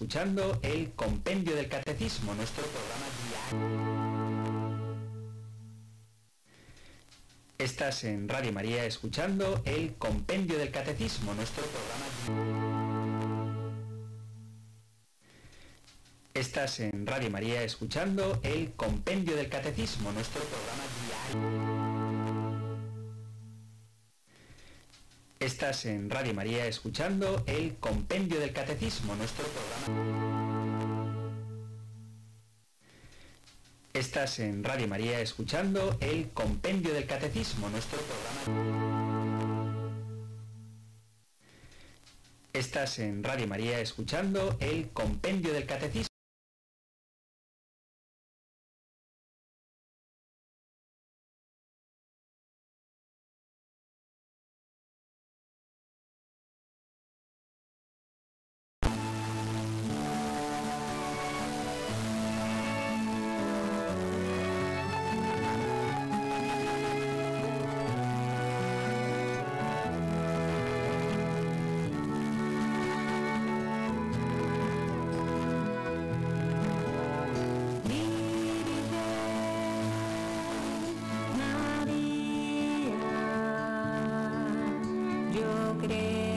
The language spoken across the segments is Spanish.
escuchando el Compendio del Catecismo, nuestro programa diario. Estás en Radio María escuchando el Compendio del Catecismo, nuestro programa Estás en Radio María escuchando el Compendio del Catecismo, nuestro programa Estás en Radio María escuchando el Compendio del Catecismo, nuestro programa. Estás en Radio María escuchando el Compendio del Catecismo, nuestro programa. Estás en Radio María escuchando el Compendio del Catecismo. くれ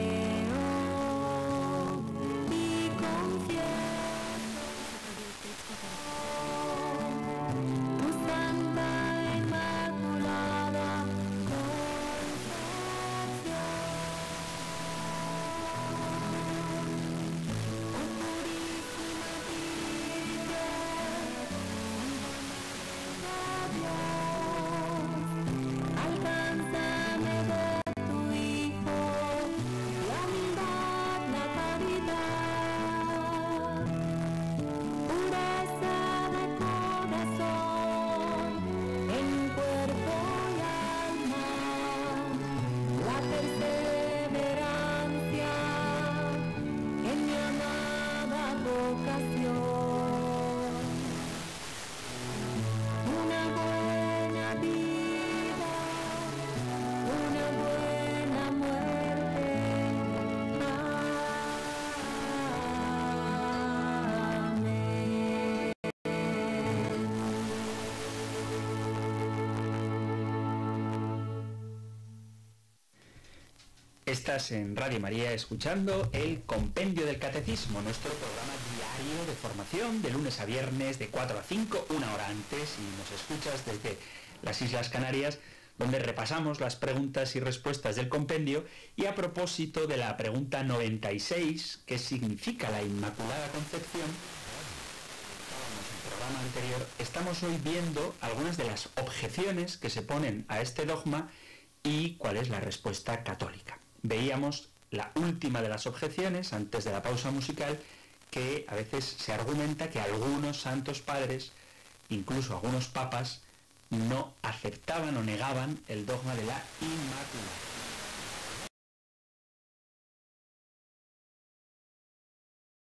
Estás en Radio María escuchando el Compendio del Catecismo, nuestro programa diario de formación de lunes a viernes de 4 a 5, una hora antes, y nos escuchas desde las Islas Canarias, donde repasamos las preguntas y respuestas del compendio. Y a propósito de la pregunta 96, ¿qué significa la Inmaculada Concepción? programa anterior, estamos hoy viendo algunas de las objeciones que se ponen a este dogma y cuál es la respuesta católica veíamos la última de las objeciones antes de la pausa musical, que a veces se argumenta que algunos santos padres, incluso algunos papas, no aceptaban o negaban el dogma de la Inmaculada.